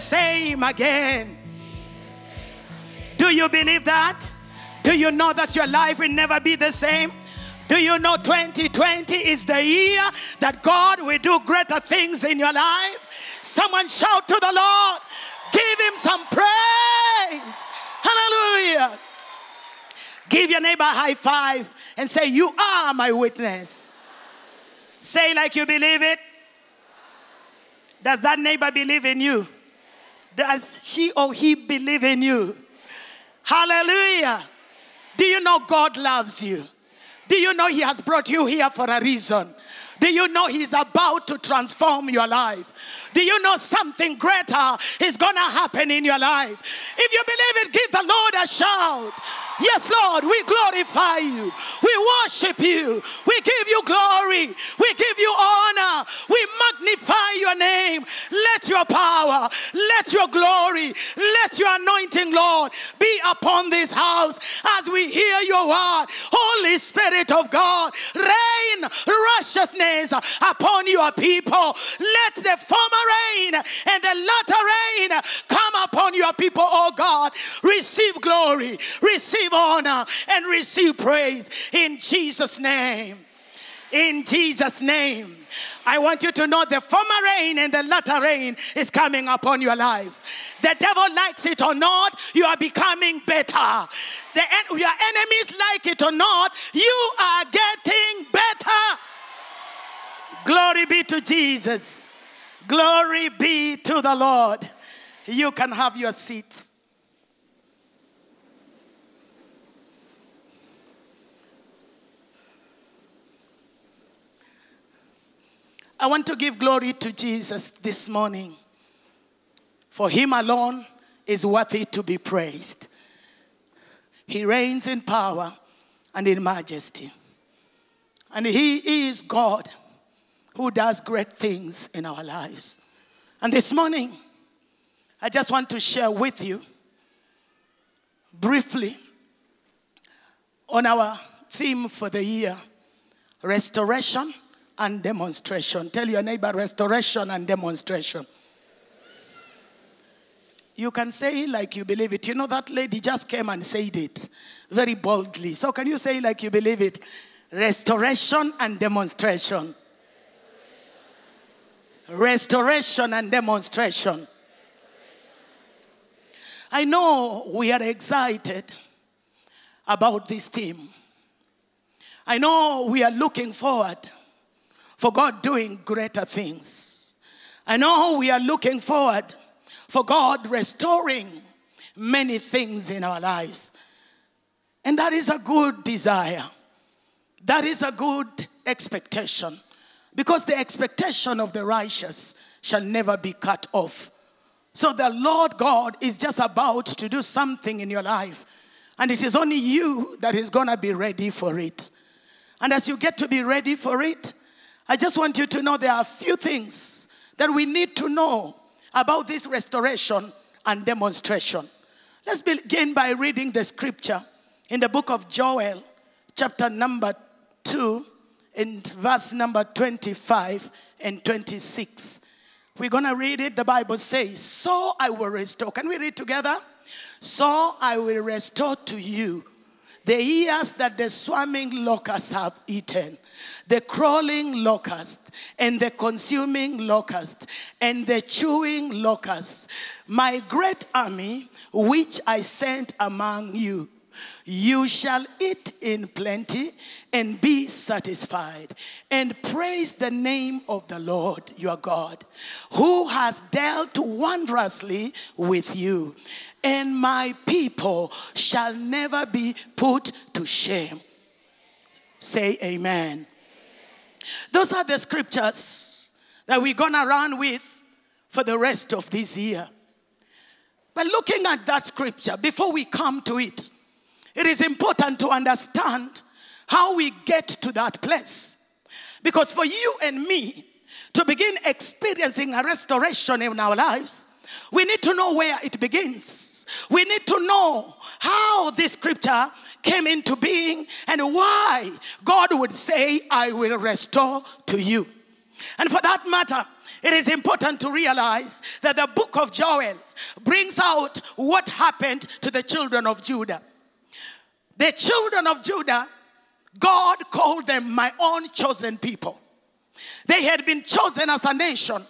same again. Do you believe that? Do you know that your life will never be the same? Do you know 2020 is the year that God will do greater things in your life? Someone shout to the Lord, give him some praise. Hallelujah. Give your neighbor a high five and say, You are my witness. Say like you believe it. Does that neighbor believe in you? Does she or he believe in you? Hallelujah. Do you know God loves you? Do you know He has brought you here for a reason? Do you know He's about to transform your life? Do you know something greater is going to happen in your life? If you believe it, give the Lord a shout. Yes, Lord, we glorify you. We worship you. We give you glory. We give you honor. We magnify your name. Let your power, let your glory, let your anointing, Lord, be upon this house as we hear your word. Holy Spirit of God, rain righteousness upon your people. Let the former rain and the latter rain come upon your people, oh God. Receive glory, receive honor, and receive praise in Jesus' name. In Jesus' name. I want you to know the former rain and the latter rain is coming upon your life. The devil likes it or not, you are becoming better. The, your enemies like it or not, you are getting better. Glory be to Jesus. Glory be to the Lord. You can have your seats. I want to give glory to Jesus this morning. For him alone is worthy to be praised. He reigns in power and in majesty. And he is God who does great things in our lives. And this morning, I just want to share with you briefly on our theme for the year restoration and demonstration. Tell your neighbor restoration and demonstration. You can say like you believe it. You know, that lady just came and said it very boldly. So, can you say like you believe it? Restoration and demonstration. Restoration and demonstration. I know we are excited about this theme. I know we are looking forward for God doing greater things. I know we are looking forward for God restoring many things in our lives. And that is a good desire. That is a good expectation. Because the expectation of the righteous shall never be cut off. So the Lord God is just about to do something in your life. And it is only you that is going to be ready for it. And as you get to be ready for it, I just want you to know there are a few things that we need to know about this restoration and demonstration. Let's begin by reading the scripture in the book of Joel, chapter number 2, in verse number 25 and 26. We're going to read it. The Bible says, So I will restore. Can we read together? So I will restore to you the years that the swarming locusts have eaten, the crawling locust, and the consuming locust, and the chewing locust, my great army which I sent among you. You shall eat in plenty and be satisfied, and praise the name of the Lord your God, who has dealt wondrously with you and my people shall never be put to shame. Say amen. Those are the scriptures that we're going to run with for the rest of this year. But looking at that scripture, before we come to it, it is important to understand how we get to that place. Because for you and me to begin experiencing a restoration in our lives, we need to know where it begins. We need to know how this scripture came into being and why God would say, I will restore to you. And for that matter, it is important to realize that the book of Joel brings out what happened to the children of Judah. The children of Judah, God called them my own chosen people. They had been chosen as a nation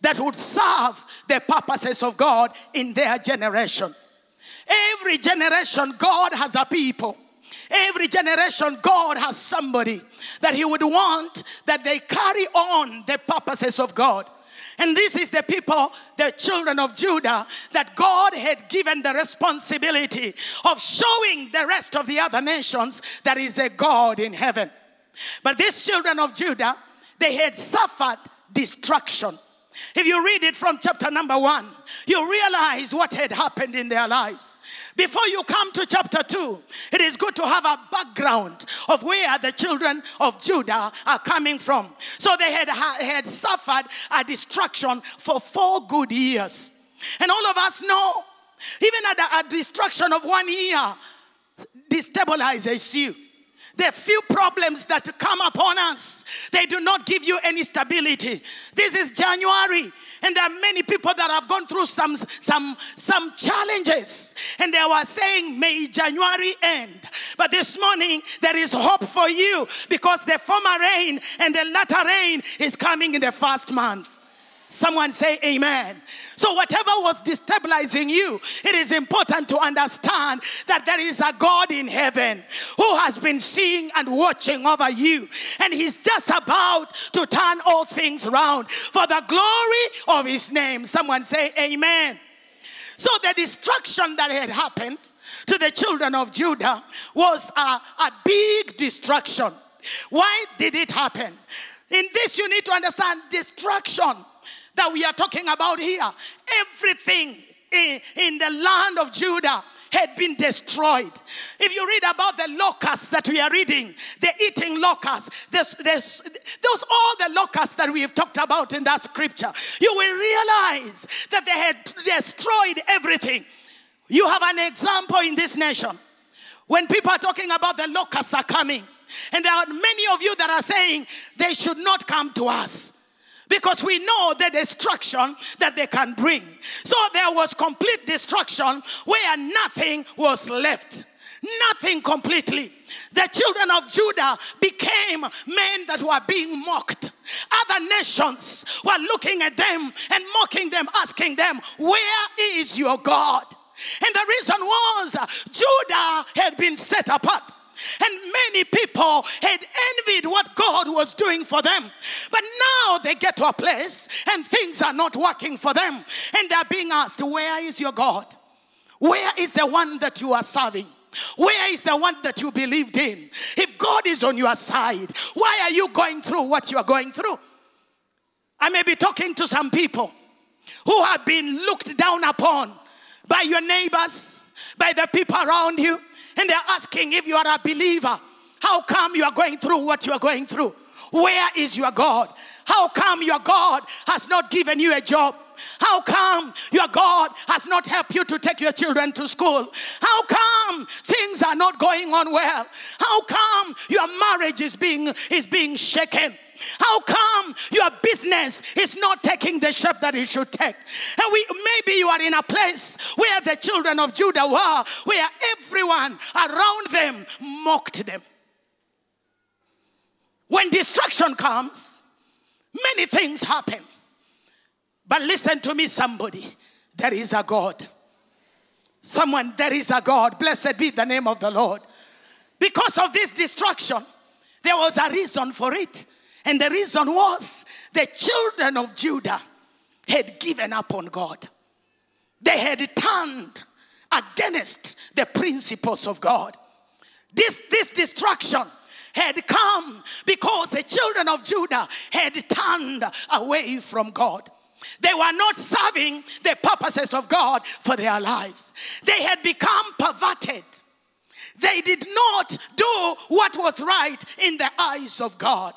that would serve the purposes of God in their generation. Every generation, God has a people. Every generation, God has somebody that He would want that they carry on the purposes of God. And this is the people, the children of Judah, that God had given the responsibility of showing the rest of the other nations that is a God in heaven. But these children of Judah, they had suffered destruction. If you read it from chapter number one, you realize what had happened in their lives. Before you come to chapter 2, it is good to have a background of where the children of Judah are coming from. So they had, had suffered a destruction for four good years. And all of us know, even a, a destruction of one year destabilizes you. The few problems that come upon us, they do not give you any stability. This is January. And there are many people that have gone through some, some, some challenges. And they were saying, May January end. But this morning, there is hope for you because the former rain and the latter rain is coming in the first month. Someone say amen. So, whatever was destabilizing you, it is important to understand that there is a God in heaven who has been seeing and watching over you. And He's just about to turn all things around for the glory of His name. Someone say amen. So, the destruction that had happened to the children of Judah was a, a big destruction. Why did it happen? In this, you need to understand destruction that we are talking about here. Everything in, in the land of Judah had been destroyed. If you read about the locusts that we are reading, the eating locusts, there's, there's, those all the locusts that we have talked about in that scripture, you will realize that they had destroyed everything. You have an example in this nation. When people are talking about the locusts are coming, and there are many of you that are saying they should not come to us because we know the destruction that they can bring. So there was complete destruction where nothing was left. Nothing completely. The children of Judah became men that were being mocked. Other nations were looking at them and mocking them, asking them, Where is your God? And the reason was Judah had been set apart. And many people had envied what God was doing for them. But now they get to a place and things are not working for them. And they're being asked, Where is your God? Where is the one that you are serving? Where is the one that you believed in? If God is on your side, why are you going through what you are going through? I may be talking to some people who have been looked down upon by your neighbors, by the people around you, and they're asking if you are a believer, how come you are going through what you are going through? Where is your God? How come your God has not given you a job? How come your God has not helped you to take your children to school? How come things are not going on well? How come your marriage is being is being shaken? How come your business is not taking the shape that it should take? And we maybe you are in a place where the children of Judah were, where everyone around them mocked them. When destruction comes, many things happen. But listen to me, somebody. There is a God. Someone, there is a God. Blessed be the name of the Lord. Because of this destruction, there was a reason for it. And the reason was the children of Judah had given up on God. They had turned against the principles of God. This, this destruction had come because the children of Judah had turned away from God. They were not serving the purposes of God for their lives. They had become perverted. They did not do what was right in the eyes of God.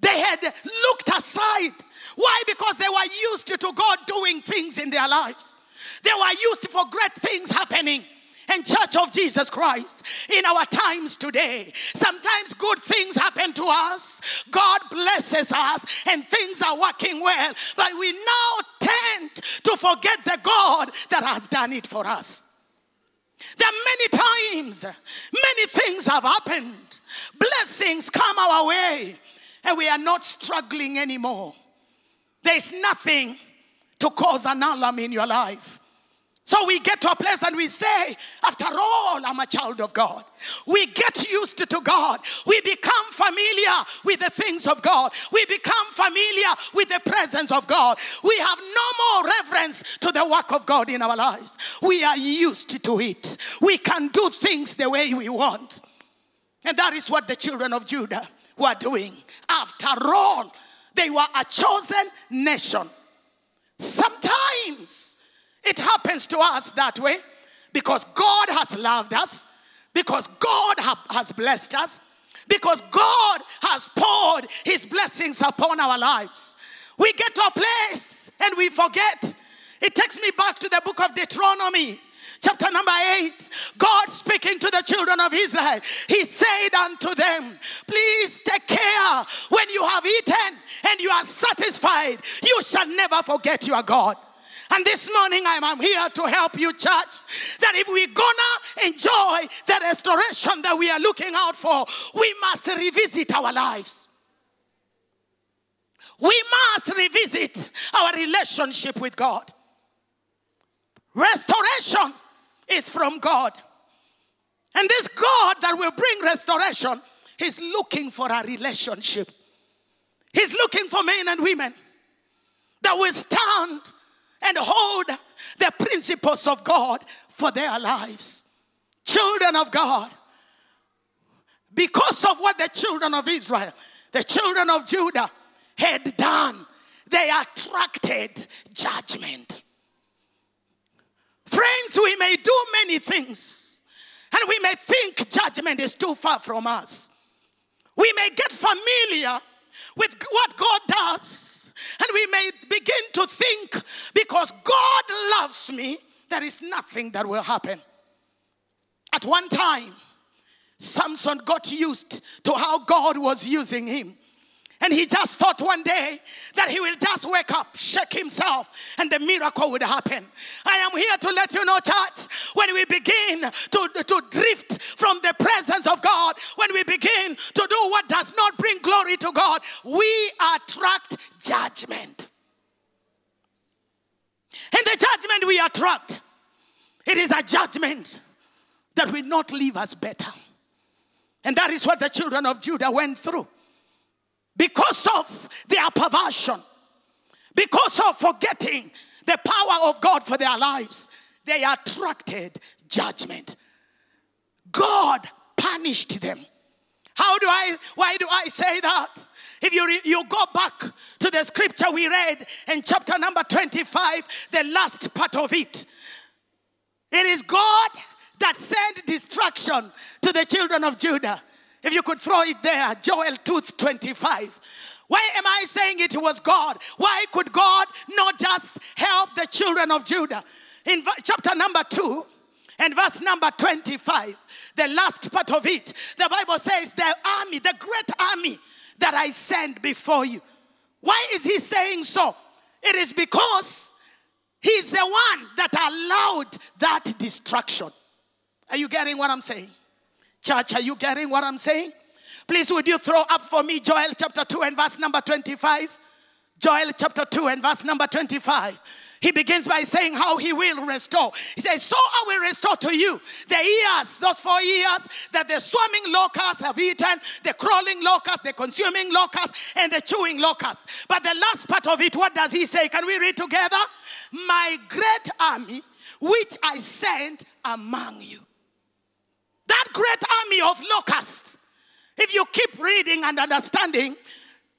They had looked aside. Why? Because they were used to God doing things in their lives. They were used for great things happening. and Church of Jesus Christ in our times today. Sometimes good things happen to us, God blesses us, and things are working well, but we now tend to forget the God that has done it for us. There are many times, many things have happened. Blessings come our way, and we are not struggling anymore. There's nothing to cause an alarm in your life. So we get to a place and we say, after all, I'm a child of God. We get used to God. We become familiar with the things of God. We become familiar with the presence of God. We have no more reverence to the work of God in our lives. We are used to it. We can do things the way we want. And that is what the children of Judah were doing. After all, they were a chosen nation. Sometimes it happens to us that way because God has loved us, because God has blessed us, because God has poured his blessings upon our lives. We get to a place and we forget. It takes me back to the book of Deuteronomy, chapter number 8. God speaking to the children of Israel, he said unto them, Please take care when you have eaten and you are satisfied, you shall never forget your God. And this morning I'm, I'm here to help you, church, that if we're gonna enjoy the restoration that we are looking out for, we must revisit our lives. We must revisit our relationship with God. Restoration is from God. And this God that will bring restoration, He's looking for a relationship. He's looking for men and women that will stand and hold the principles of God for their lives. Children of God, because of what the children of Israel, the children of Judah had done, they attracted judgment. Friends, we may do many things and we may think judgment is too far from us. We may get familiar with what God does and we may begin to think because God loves me, there is nothing that will happen. At one time, Samson got used to how God was using him. And he just thought one day that he will just wake up, shake himself, and the miracle would happen. I am here to let you know, church, when we begin to, to drift from the presence of God, when we begin to do what does not bring glory to God, we attract judgment. And the judgment we attract, it is a judgment that will not leave us better. And that is what the children of Judah went through because of their perversion, because of forgetting the power of God for their lives, they attracted judgment. God punished them. How do I, why do I say that? If you, re, you go back to the scripture we read in chapter number 25, the last part of it, it is God that sent destruction to the children of Judah. If you could throw it there, Joel 2 25. Why am I saying it was God? Why could God not just help the children of Judah? In chapter number 2 and verse number 25, the last part of it, the Bible says, The army, the great army that I send before you. Why is he saying so? It is because he's the one that allowed that destruction. Are you getting what I'm saying? Church, are you getting what I'm saying? Please, would you throw up for me Joel chapter 2 and verse number 25? Joel chapter 2 and verse number 25. He begins by saying how he will restore. He says, So I will restore to you the years, those four years that the swarming locusts have eaten, the crawling locusts, the consuming locusts, and the chewing locusts. But the last part of it, what does he say? Can we read together? My great army, which I sent among you. That great army of locusts, if you keep reading and understanding,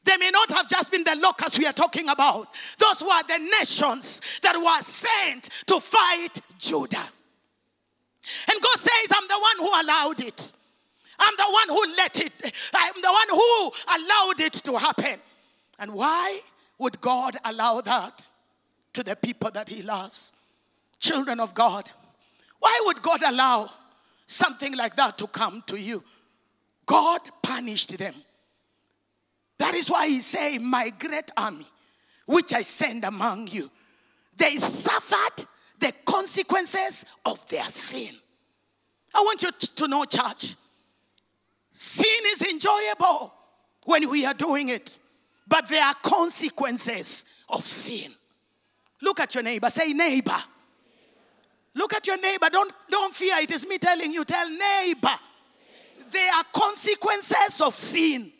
they may not have just been the locusts we are talking about. Those were the nations that were sent to fight Judah. And God says, I'm the one who allowed it. I'm the one who let it. I'm the one who allowed it to happen. And why would God allow that to the people that He loves? Children of God, Why would God allow something like that to come to you? God punished them. That is why he said, My great army, which I send among you, they suffered the consequences of their sin. I want you to know, church, sin is enjoyable when we are doing it, but there are consequences of sin. Look at your neighbor, say, neighbor. Look at your neighbor. Don't, don't fear. It is me telling you. Tell neighbor. There are consequences of sin.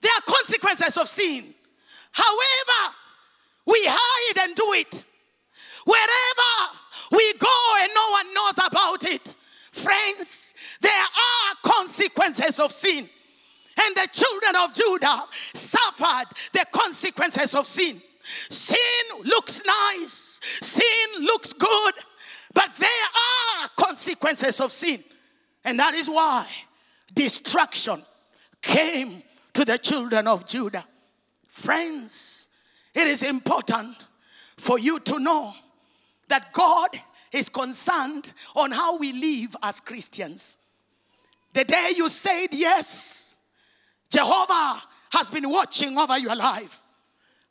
There are consequences of sin. However, we hide and do it. Wherever we go and no one knows about it. Friends, there are consequences of sin. And the children of Judah suffered the consequences of sin. Sin looks nice, sin looks good, but there are consequences of sin. And that is why destruction came to the children of Judah. Friends, it is important for you to know that God is concerned on how we live as Christians. The day you said yes, Jehovah has been watching over your life.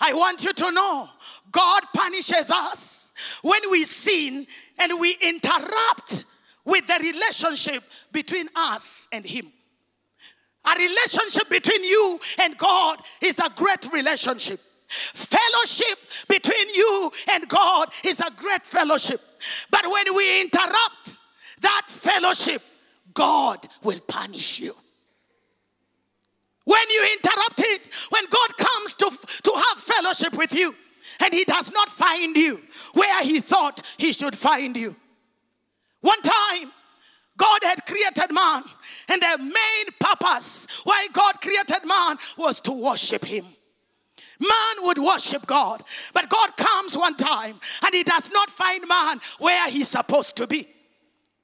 I want you to know God punishes us when we sin and we interrupt with the relationship between us and Him. A relationship between you and God is a great relationship. Fellowship between you and God is a great fellowship. But when we interrupt that fellowship, God will punish you. When you interrupt it, when God comes to, to have fellowship with you and he does not find you where he thought he should find you. One time, God had created man, and the main purpose why God created man was to worship him. Man would worship God, but God comes one time and he does not find man where he's supposed to be.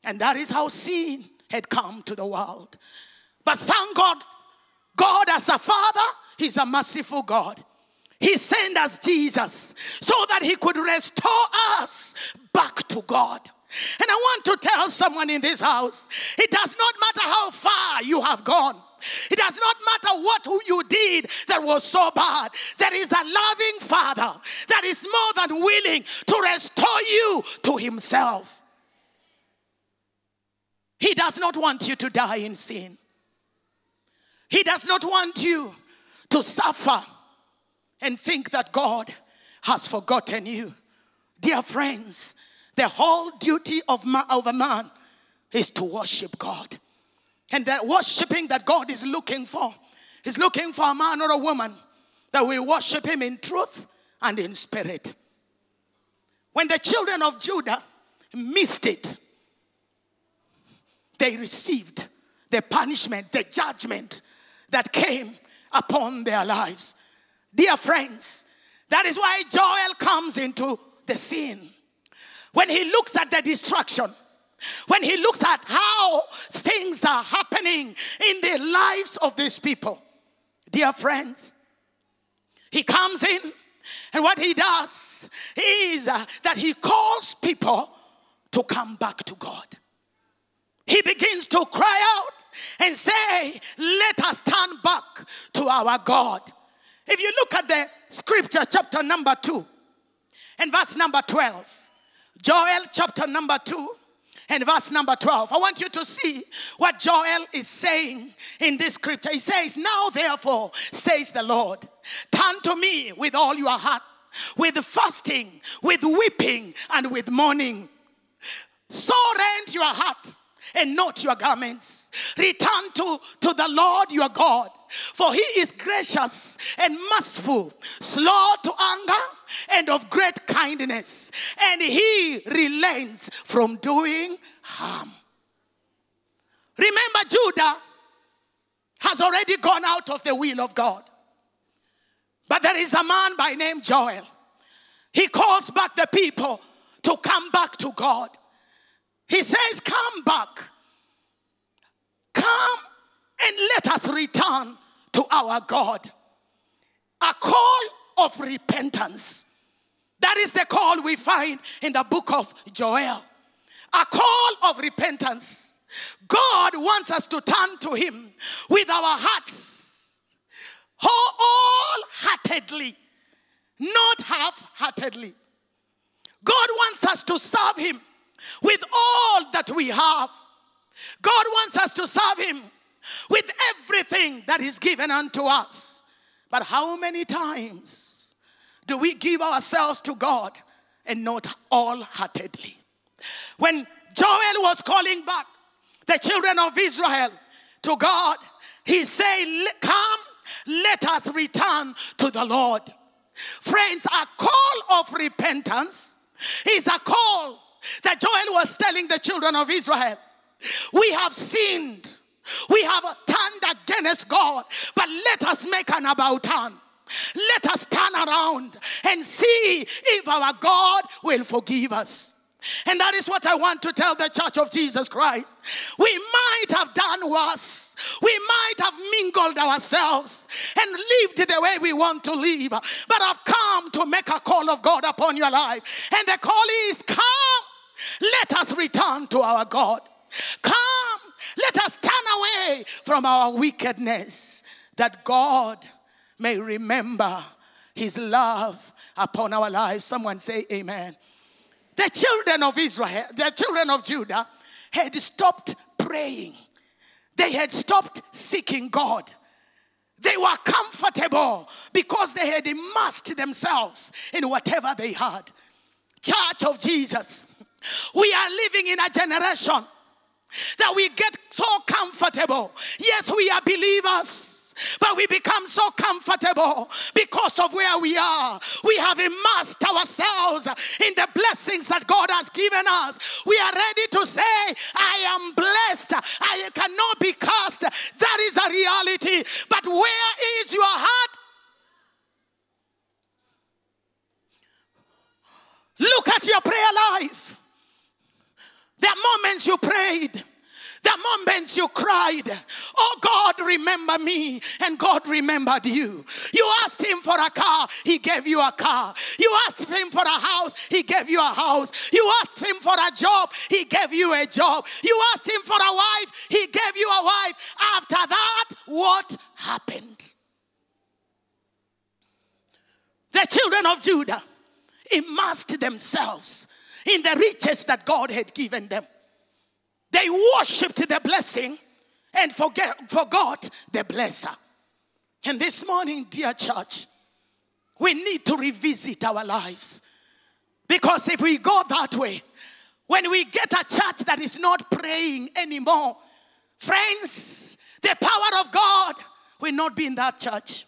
And that is how sin had come to the world. But thank God, God as a father, he's a merciful God. He sent us Jesus so that he could restore us back to God. And I want to tell someone in this house it does not matter how far you have gone. It does not matter what you did that was so bad. There is a loving Father that is more than willing to restore you to Himself. He does not want you to die in sin. He does not want you to suffer and think that God has forgotten you. Dear friends, the whole duty of, of a man is to worship God. And that worshiping that God is looking for, He's looking for a man or a woman that will worship Him in truth and in spirit. When the children of Judah missed it, they received the punishment, the judgment that came upon their lives. Dear friends, that is why Joel comes into the scene. When he looks at the destruction, when he looks at how things are happening in the lives of these people, dear friends, he comes in and what he does is uh, that he calls people to come back to God. He begins to cry out and say, Let us turn back to our God. If you look at the scripture, chapter number 2 and verse number 12, Joel chapter number 2 and verse number 12. I want you to see what Joel is saying in this scripture. He says, Now therefore, says the Lord, turn to me with all your heart, with fasting, with weeping, and with mourning. So rend your heart and not your garments. Return to, to the Lord your God, for he is gracious and merciful, slow to anger, and of great kindness, and he relents from doing harm. Remember, Judah has already gone out of the will of God. But there is a man by name Joel. He calls back the people to come back to God. He says, Come back. Come and let us return to our God. A call of repentance. That is the call we find in the book of Joel. A call of repentance. God wants us to turn to Him with our hearts wholeheartedly, not half heartedly. God wants us to serve Him with all that we have. God wants us to serve Him with everything that is given unto us. But how many times do we give ourselves to God and not all heartedly? When Joel was calling back the children of Israel to God, he said, Come, let us return to the Lord. Friends, a call of repentance is a call that Joel was telling the children of Israel. We have sinned. We have turned against God, but let us make an about turn. Let us turn around and see if our God will forgive us. And that is what I want to tell the church of Jesus Christ. We might have done worse. We might have mingled ourselves and lived the way we want to live. But I've come to make a call of God upon your life. And the call is come, let us return to our God. Come, let us turn away from our wickedness that God may remember his love upon our lives. Someone say, Amen. The children of Israel, the children of Judah, had stopped praying, they had stopped seeking God. They were comfortable because they had immersed themselves in whatever they had. Church of Jesus, we are living in a generation that we get so comfortable. Yes, we are believers. But we become so comfortable because of where we are. We have immersed ourselves in the blessings that God has given us. We are ready to say, I am blessed. I cannot be cursed. That is a reality. But where is your heart? Look at your prayer life. There are moments you prayed. The moments you cried, Oh God, remember me, and God remembered you. You asked Him for a car, He gave you a car. You asked Him for a house, He gave you a house. You asked Him for a job, He gave you a job. You asked Him for a wife, He gave you a wife. After that, what happened? The children of Judah immersed themselves in the riches that God had given them. They worshiped the blessing and forget, forgot the blesser. And this morning, dear church, we need to revisit our lives. Because if we go that way, when we get a church that is not praying anymore, friends, the power of God will not be in that church.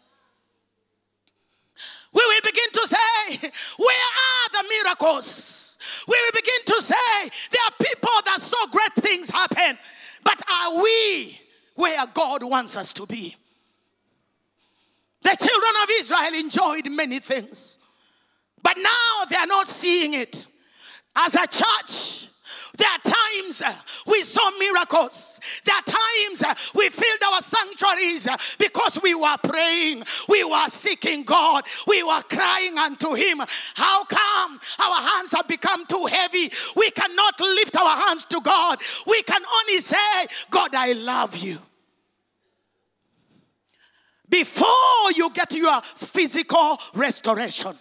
We will begin to say, Where are the miracles? We will begin to say there are people that saw great things happen, but are we where God wants us to be? The children of Israel enjoyed many things, but now they are not seeing it. As a church, there are times uh, we saw miracles. There are times uh, we filled our sanctuaries uh, because we were praying, we were seeking God, we were crying unto Him. How come our hands have become too heavy? We cannot lift our hands to God. We can only say, God, I love you. Before you get your physical restoration,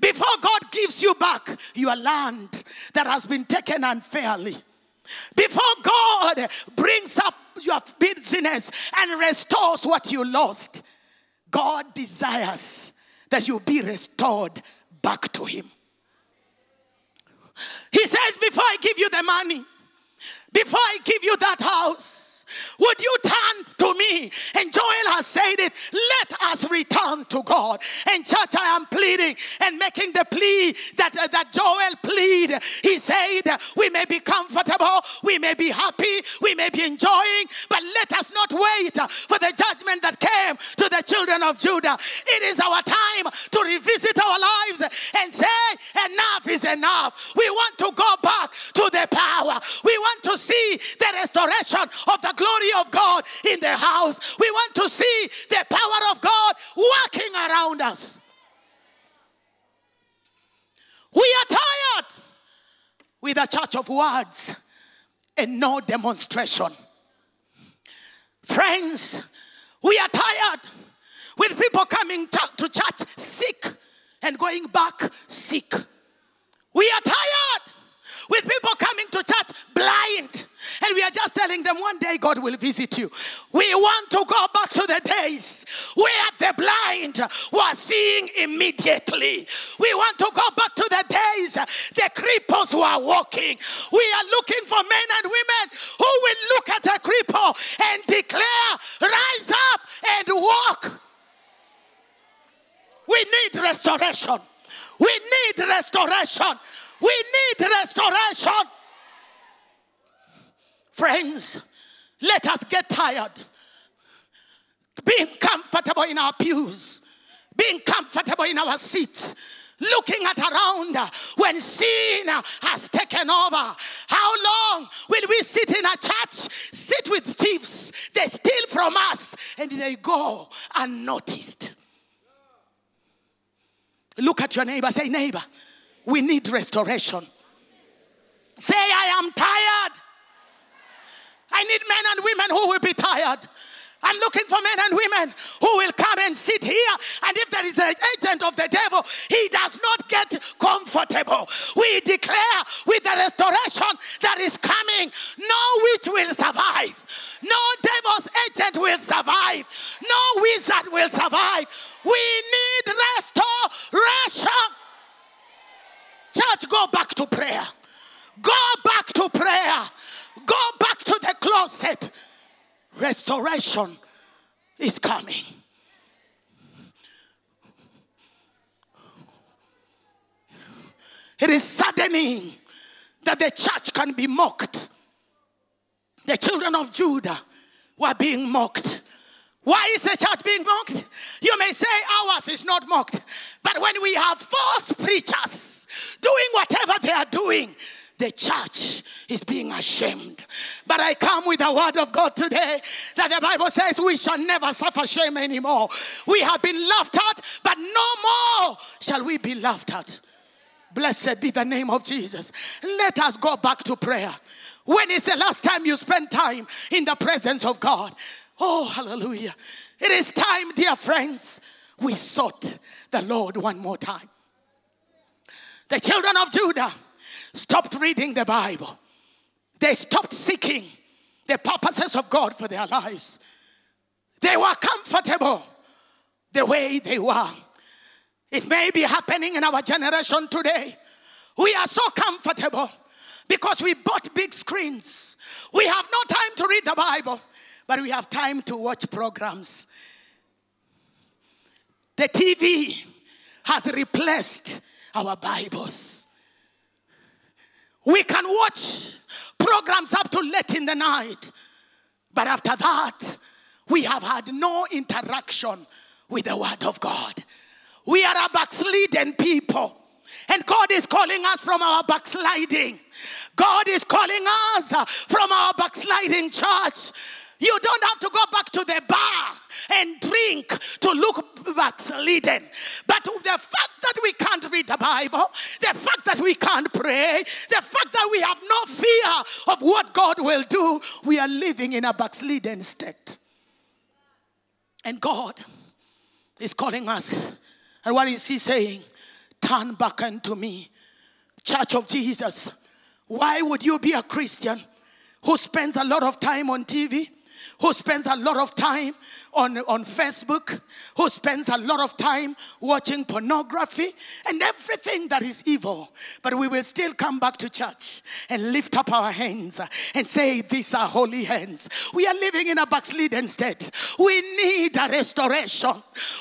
before God gives you back your land that has been taken unfairly, before God brings up your business and restores what you lost, God desires that you be restored back to Him. He says, Before I give you the money, before I give you that house, would you turn to me? And Joel has said it. Let us return to God. And church, I am pleading and making the plea that, uh, that Joel plead. He said, we may be comfortable, we may be happy, we may be enjoying, but let us not wait for the judgment that came to the children of Judah. It is our time to revisit our lives and say, enough is enough. We want to go back to the power. We want to see the restoration of the glory of God in the house. We want to see the power of God working around us. We are tired with a church of words and no demonstration. Friends, we are tired with people coming to church sick and going back sick. We are tired with people coming to church blind. And we are just telling them one day God will visit you. We want to go back to the days where the blind were seeing immediately. We want to go back to the days the cripples were walking. We are looking for men and women who will look at a cripple and declare, Rise up and walk. We need restoration. We need restoration. We need restoration. Friends, let us get tired being comfortable in our pews, being comfortable in our seats, looking at around when sin has taken over. How long will we sit in a church, sit with thieves? They steal from us and they go unnoticed. Look at your neighbor, say, neighbor, we need restoration. Say, I am tired. I need men and women who will be tired. I'm looking for men and women who will come and sit here. And if there is an agent of the devil, he does not get comfortable. We declare with the restoration that is coming, no witch will survive, no devil's agent will survive, no wizard will survive. We need restoration. Church, go back to prayer. Go back to prayer. Go back to the closet. Restoration is coming. It is saddening that the church can be mocked. The children of Judah were being mocked. Why is the church being mocked? You may say ours is not mocked. But when we have false preachers doing whatever they are doing, the church is being ashamed. But I come with a word of God today that the Bible says we shall never suffer shame anymore. We have been laughed at, but no more shall we be laughed at. Blessed be the name of Jesus. Let us go back to prayer. When is the last time you spent time in the presence of God? Oh, hallelujah. It is time, dear friends, we sought the Lord one more time. The children of Judah stopped reading the Bible. They stopped seeking the purposes of God for their lives. They were comfortable the way they were. It may be happening in our generation today. We are so comfortable because we bought big screens. We have no time to read the Bible, but we have time to watch programs. The TV has replaced our Bibles. We can watch programs up to late in the night. But after that, we have had no interaction with the Word of God. We are a backslidden people. And God is calling us from our backsliding. God is calling us from our backsliding church. You don't have to go back to the bar and drink to look backslidden. But the fact that we can't read the Bible, the fact that we can't pray, the fact that we have no fear of what God will do, we are living in a backslidden state. And God is calling us. And what is He saying? Turn back unto me, Church of Jesus. Why would you be a Christian who spends a lot of time on TV? who spends a lot of time on, on Facebook, who spends a lot of time watching pornography and everything that is evil. But we will still come back to church and lift up our hands and say, These are holy hands. We are living in a backslidden state. We need a restoration.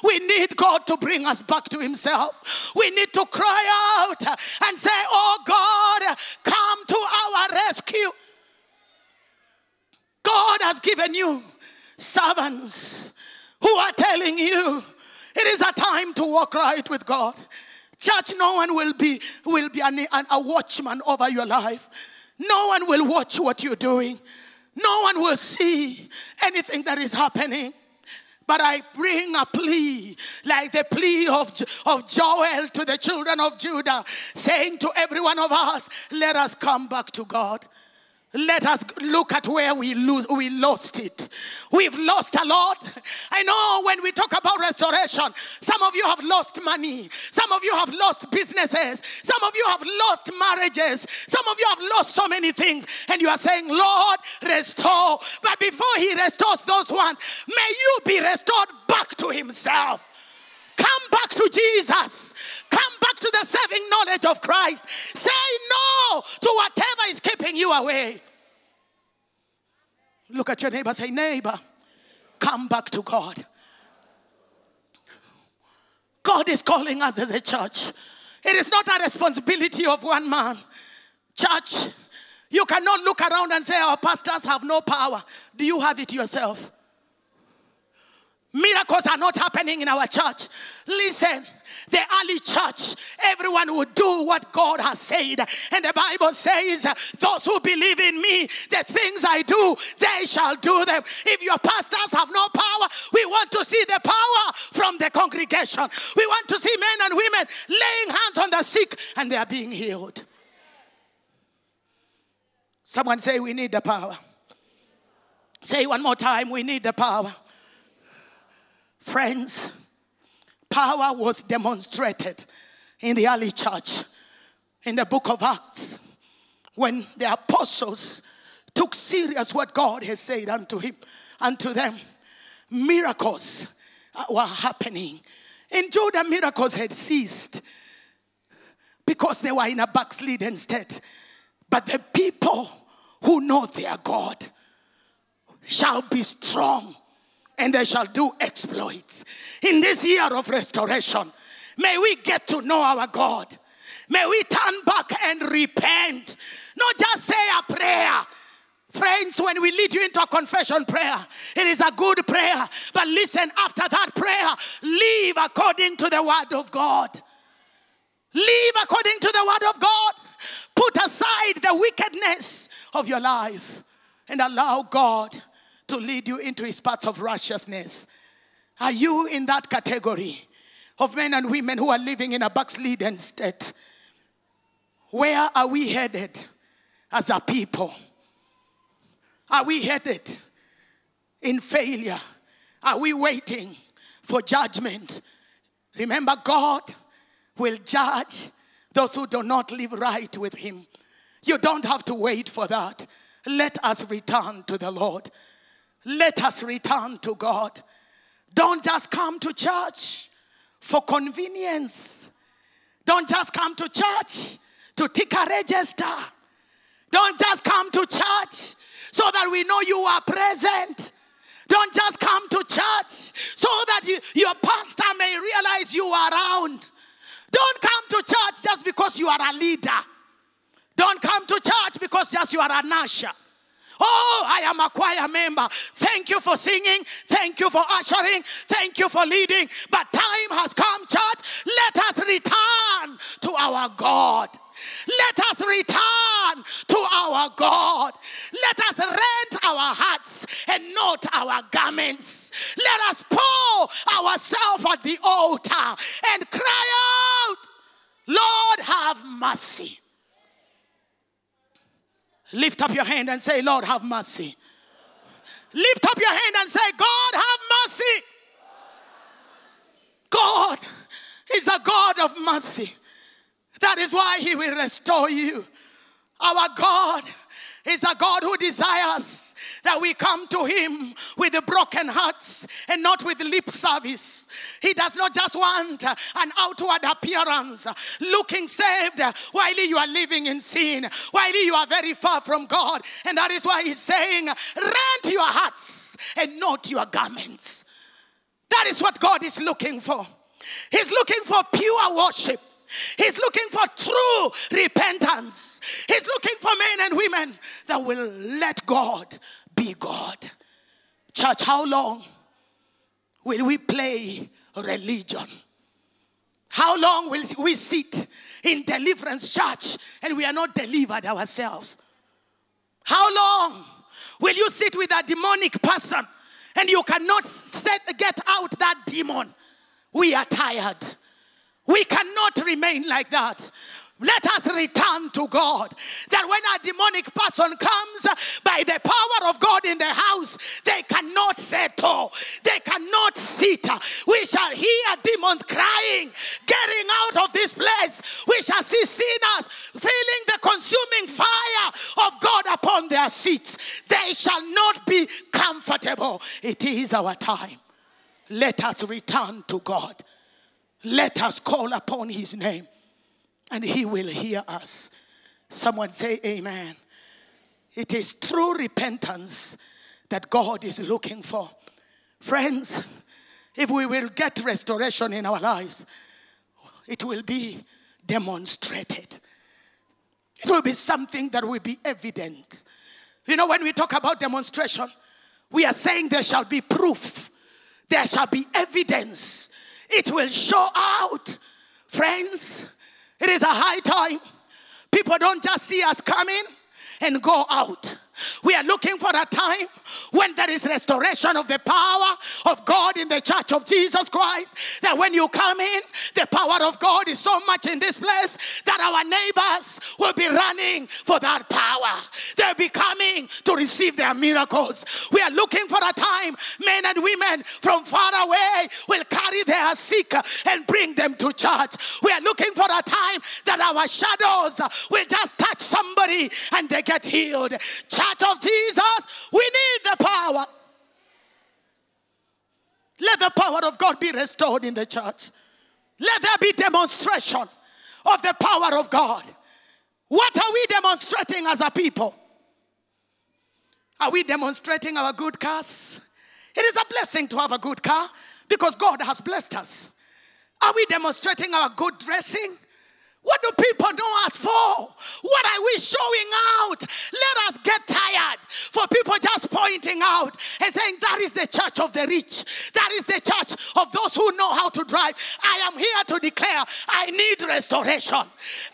We need God to bring us back to Himself. We need to cry out and say, Oh God, come to our rescue. God has given you servants who are telling you it is a time to walk right with God. Church, no one will be will be an, an, a watchman over your life. No one will watch what you're doing. No one will see anything that is happening. But I bring a plea, like the plea of, of Joel to the children of Judah, saying to every one of us, let us come back to God. Let us look at where we lose, we lost it. We've lost a lot. I know when we talk about restoration, some of you have lost money. Some of you have lost businesses. Some of you have lost marriages. Some of you have lost so many things. And you are saying, Lord, restore. But before he restores those ones, may you be restored back to himself. Come back to Jesus. Come back to the saving knowledge of Christ. Say no to whatever is keeping you away. Look at your neighbor, say, Neighbor, come back to God. God is calling us as a church. It is not a responsibility of one man. Church, you cannot look around and say, Our pastors have no power. Do you have it yourself? Miracles are not happening in our church. Listen, the early church, everyone would do what God has said. And the Bible says, Those who believe in me, the things I do, they shall do them. If your pastors have no power, we want to see the power from the congregation. We want to see men and women laying hands on the sick and they are being healed. Someone say, We need the power. Say one more time, we need the power. Friends, power was demonstrated in the early church in the book of Acts when the apostles took serious what God has said unto him unto them. Miracles uh, were happening. In Judah miracles had ceased because they were in a backslidden state. But the people who know their God shall be strong and they shall do exploits. In this year of restoration, may we get to know our God. May we turn back and repent. Not just say a prayer. Friends, when we lead you into a confession prayer, it is a good prayer. But listen, after that prayer, live according to the word of God. Live according to the word of God. Put aside the wickedness of your life and allow God to lead you into his paths of righteousness. Are you in that category of men and women who are living in a backslidden state? Where are we headed as a people? Are we headed in failure? Are we waiting for judgment? Remember, God will judge those who do not live right with Him. You don't have to wait for that. Let us return to the Lord. Let us return to God. Don't just come to church for convenience. Don't just come to church to tick a register. Don't just come to church so that we know you are present. Don't just come to church so that you, your pastor may realize you are around. Don't come to church just because you are a leader. Don't come to church because just you are a usher. Oh, I am a choir member. Thank you for singing. Thank you for ushering. Thank you for leading. But time has come, church. Let us return to our God. Let us return to our God. Let us rent our hearts and not our garments. Let us pour ourselves at the altar and cry out, Lord, have mercy. Lift up your hand and say, Lord, have mercy. Lift up your hand and say, God, have mercy. God is a God of mercy. That is why He will restore you. Our God is a God who desires that we come to Him with broken hearts and not with lip service. He does not just want an outward appearance, looking saved while you are living in sin, while you are very far from God. And that is why He's saying, Rent your hearts and not your garments. That is what God is looking for. He's looking for pure worship. He's looking for true repentance. He's looking for men and women that will let God be God. Church, how long will we play religion? How long will we sit in deliverance church and we are not delivered ourselves? How long will you sit with a demonic person and you cannot set, get out that demon, we are tired. We cannot remain like that. Let us return to God. That when a demonic person comes by the power of God in the house, they cannot settle, they cannot sit. We shall hear demons crying, getting out of this place. We shall see sinners feeling the consuming fire of God upon their seats. They shall not be comfortable. It is our time. Let us return to God. Let us call upon his name and he will hear us. Someone say, Amen. It is true repentance that God is looking for. Friends, if we will get restoration in our lives, it will be demonstrated. It will be something that will be evident. You know, when we talk about demonstration, we are saying there shall be proof, there shall be evidence. It will show out. Friends, it is a high time. People don't just see us coming and go out. We are looking for a time when there is restoration of the power of God in the church of Jesus Christ. That when you come in, the power of God is so much in this place that our neighbors will be running for that power. They'll be coming to receive their miracles. We are looking for a time men and women from far away will carry their sick and bring them to church. We are looking for a time that our shadows will just touch somebody and they get healed. Of Jesus, we need the power. Let the power of God be restored in the church. Let there be demonstration of the power of God. What are we demonstrating as a people? Are we demonstrating our good cars? It is a blessing to have a good car because God has blessed us. Are we demonstrating our good dressing? What do people know us for? What are we showing out? Let us get tired for people just pointing out and saying that is the church of the rich. That is the church of those who know how to drive. I am here to declare I need restoration.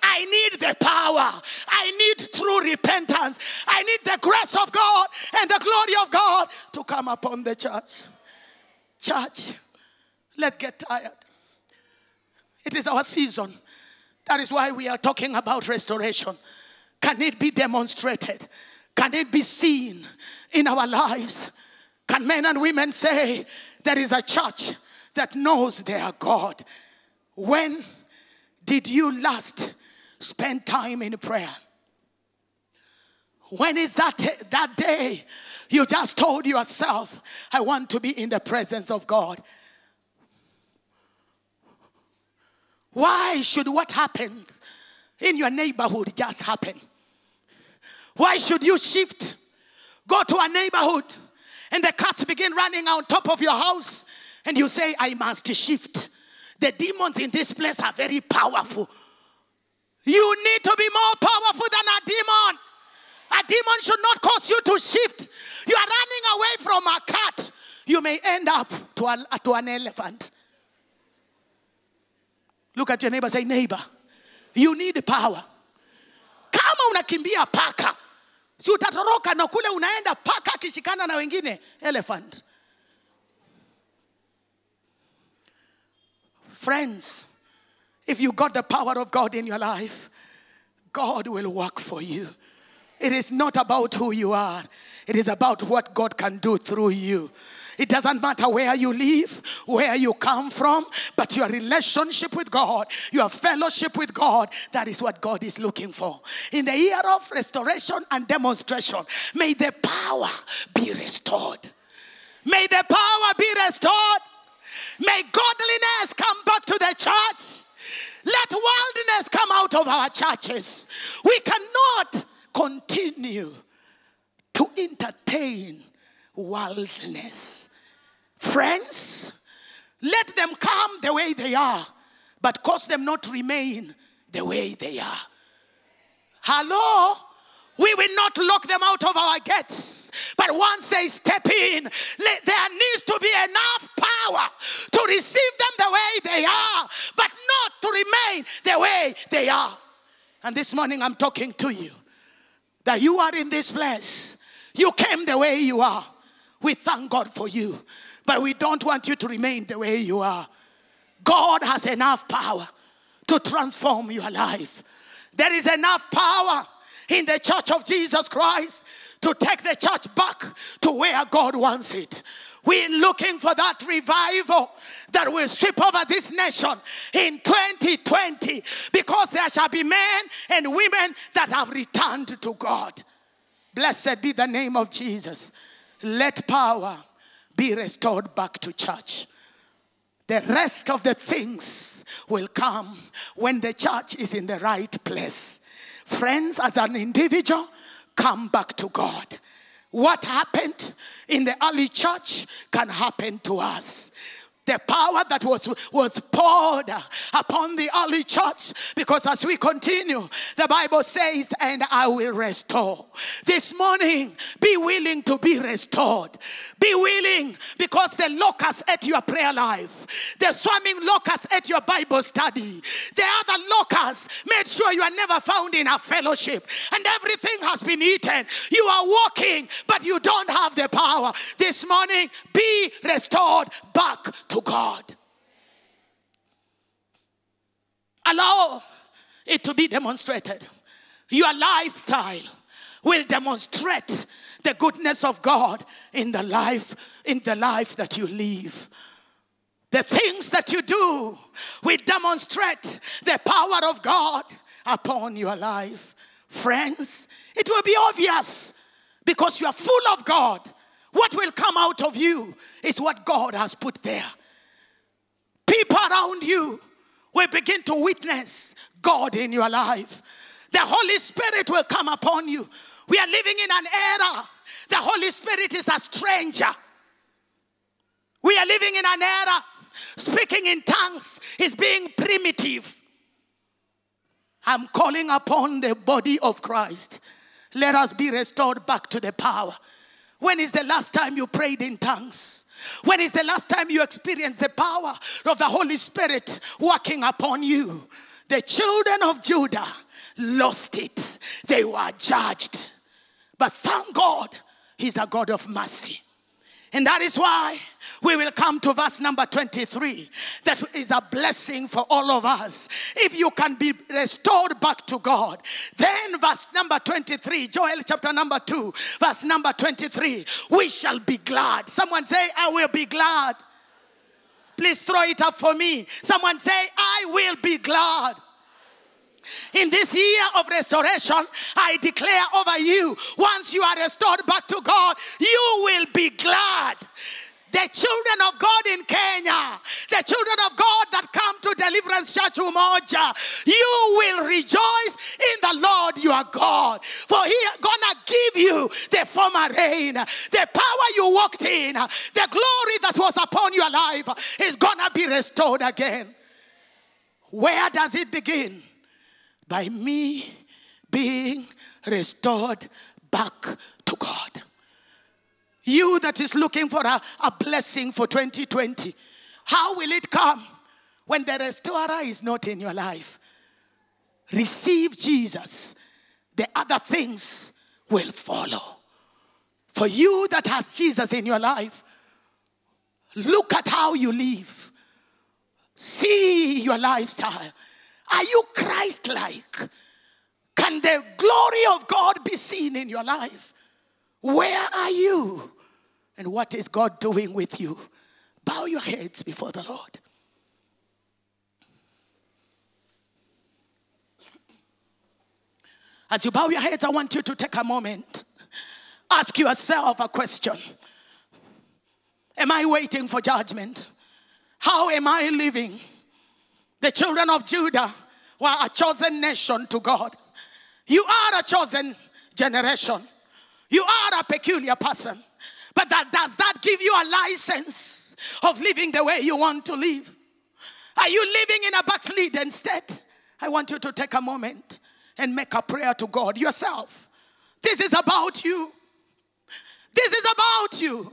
I need the power. I need true repentance. I need the grace of God and the glory of God to come upon the church. Church, let's get tired. It is our season that is why we are talking about restoration. Can it be demonstrated? Can it be seen in our lives? Can men and women say there is a church that knows their God? When did you last spend time in prayer? When is that, that day you just told yourself, I want to be in the presence of God? Why should what happens in your neighborhood just happen? Why should you shift? Go to a neighborhood and the cats begin running on top of your house and you say, I must shift. The demons in this place are very powerful. You need to be more powerful than a demon. A demon should not cause you to shift. You are running away from a cat. You may end up to, a, to an elephant. Look at your neighbor, say, neighbor, you need power. Kama unakimbia paka, si utatoroka na kule unaenda paka akishikana na wengine elephant. Friends, if you got the power of God in your life, God will work for you. It is not about who you are, it is about what God can do through you. It doesn't matter where you live, where you come from, but your relationship with God, your fellowship with God, that is what God is looking for. In the year of restoration and demonstration, may the power be restored. May the power be restored. May godliness come back to the church. Let worldliness come out of our churches. We cannot continue to entertain worldliness. Friends, let them come the way they are, but cause them not remain the way they are. Hello? We will not lock them out of our gates. But once they step in, there needs to be enough power to receive them the way they are, but not to remain the way they are. And this morning I'm talking to you that you are in this place. You came the way you are We thank God for you, but we don't want you to remain the way you are. God has enough power to transform your life. There is enough power in the church of Jesus Christ to take the church back to where God wants it. We're looking for that revival that will sweep over this nation in 2020 because there shall be men and women that have returned to God. Blessed be the name of Jesus. Let power be restored back to church. The rest of the things will come when the church is in the right place. Friends, as an individual, come back to God. What happened in the early church can happen to us the power that was, was poured upon the early church. Because as we continue, the Bible says, and I will restore. This morning, be willing to be restored. Be willing because the locusts ate your prayer life, the swarming locusts at your Bible study, the other locusts made sure you are never found in a fellowship, and everything has been eaten. You are walking, but you don't have the power. This morning, be restored back to God. Allow it to be demonstrated. Your lifestyle will demonstrate the goodness of God in the life in the life that you live. The things that you do will demonstrate the power of God upon your life. Friends, it will be obvious because you are full of God. What will come out of you is what God has put there people around you will begin to witness God in your life. The Holy Spirit will come upon you. We are living in an era. The Holy Spirit is a stranger. We are living in an era. Speaking in tongues is being primitive. I'm calling upon the body of Christ. Let us be restored back to the power. When is the last time you prayed in tongues? When is the last time you experienced the power of the Holy Spirit working upon you? The children of Judah lost it, they were judged. But thank God, He's a God of mercy. And that is why we will come to verse number 23. That is a blessing for all of us. If you can be restored back to God, then verse number 23, Joel chapter number 2, verse number 23, we shall be glad. Someone say, I will be glad. Please throw it up for me. Someone say, I will be glad. In this year of restoration, I declare over you once you are restored back to God, you will be glad the children of God in Kenya, the children of God that come to Deliverance Church Umoja, you will rejoice in the Lord your God. For he gonna give you the former rain, the power you walked in, the glory that was upon your life is gonna be restored again. Where does it begin? By me being restored back to God. You that is looking for a, a blessing for 2020, how will it come when the restorer is not in your life? Receive Jesus, the other things will follow. For you that has Jesus in your life, look at how you live. See your lifestyle. Are you Christ like? Can the glory of God be seen in your life? Where are you? And what is God doing with you? Bow your heads before the Lord. As you bow your heads, I want you to take a moment. Ask yourself a question Am I waiting for judgment? How am I living? The children of Judah were a chosen nation to God. You are a chosen generation. You are a peculiar person. But that does that give you a license of living the way you want to live? Are you living in a backslidden state? I want you to take a moment and make a prayer to God yourself. This is about you. This is about you.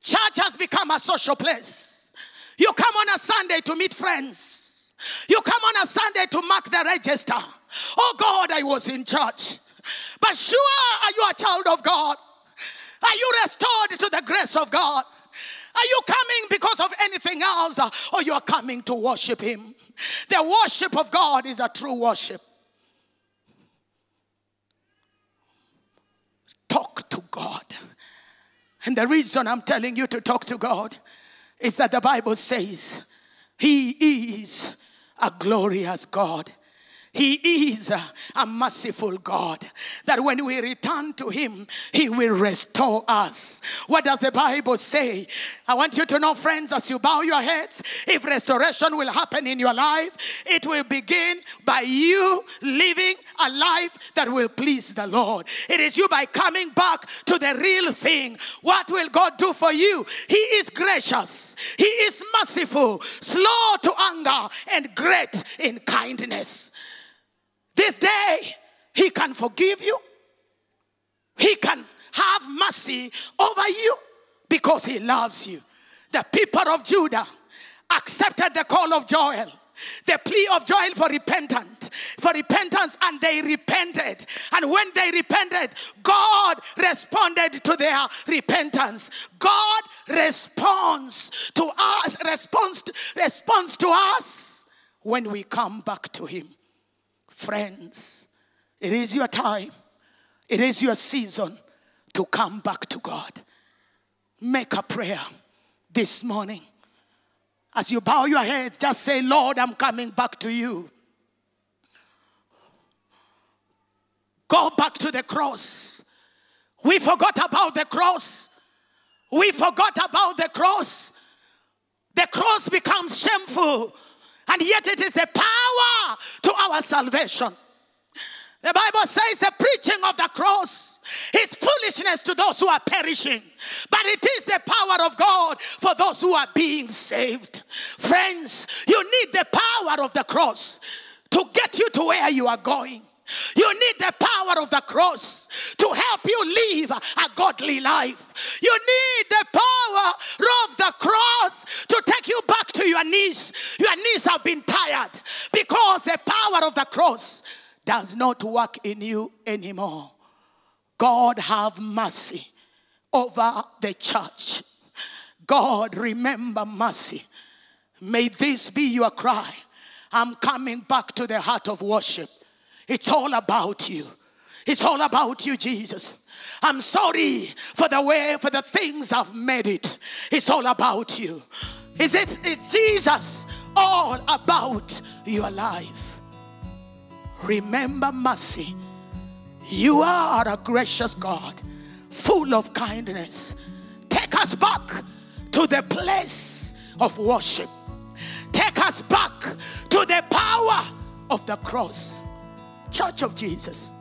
Church has become a social place. You come on a Sunday to meet friends. You come on a Sunday to mark the register. Oh God, I was in church. But sure, are you a child of God? Are you restored to the grace of God? Are you coming because of anything else or you are coming to worship Him? The worship of God is a true worship. Talk to God. And the reason I'm telling you to talk to God is that the Bible says He is a glorious God. He is a, merciful God. That when we return to Him, He will restore us. What does the Bible say? I want you to know, friends, as you bow your heads, if restoration will happen in your life, it will begin by you living a life that will please the Lord. It is you by coming back to the real thing. What will God do for you? He is gracious, He is merciful, slow to anger, and great in kindness. This day, He can forgive you, He can have mercy over you because He loves you. The people of Judah accepted the call of Joel the plea of Joel for repentance, for repentance, and they repented. And when they repented, God responded to their repentance. God responds to us, responds, responds to us when we come back to Him. Friends, it is your time, it is your season to come back to God. Make a prayer this morning. As you bow your head, just say, Lord, I'm coming back to you. Go back to the cross. We forgot about the cross. We forgot about the cross. The cross becomes shameful and yet it is the power to our salvation. The Bible says the preaching of the cross is foolishness to those who are perishing, but it is the power of God for those who are being saved. Friends, you need the power of the cross to get you to where you are going. You need the power of the cross to help you live a godly life. You need the power of the cross to take you back to your knees. Your knees have been tired because the power of the cross does not work in you anymore. God have mercy over the church. God, remember mercy. May this be your cry. I'm coming back to the heart of worship. It's all about you. It's all about you, Jesus. I'm sorry for the way, for the things I've made it. It's all about you. Is it is Jesus all about your life? Remember mercy. You are a gracious God, full of kindness. Take us back to the place of worship. Take us back to the power of the cross. Church of Jesus.